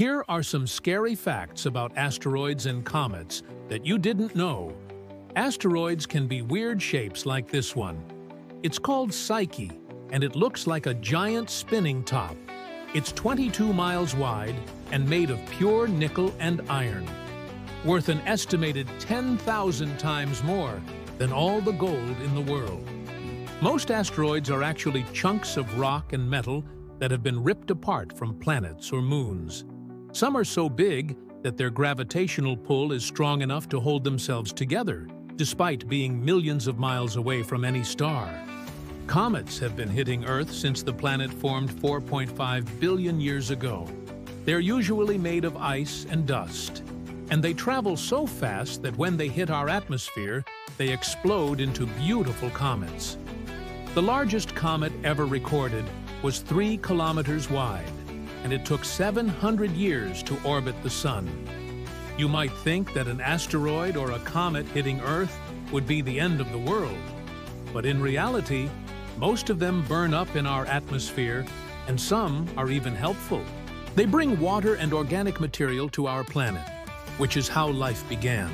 Here are some scary facts about asteroids and comets that you didn't know. Asteroids can be weird shapes like this one. It's called Psyche, and it looks like a giant spinning top. It's 22 miles wide and made of pure nickel and iron, worth an estimated 10,000 times more than all the gold in the world. Most asteroids are actually chunks of rock and metal that have been ripped apart from planets or moons. Some are so big that their gravitational pull is strong enough to hold themselves together, despite being millions of miles away from any star. Comets have been hitting Earth since the planet formed 4.5 billion years ago. They're usually made of ice and dust, and they travel so fast that when they hit our atmosphere, they explode into beautiful comets. The largest comet ever recorded was 3 kilometers wide and it took 700 years to orbit the Sun. You might think that an asteroid or a comet hitting Earth would be the end of the world, but in reality, most of them burn up in our atmosphere, and some are even helpful. They bring water and organic material to our planet, which is how life began.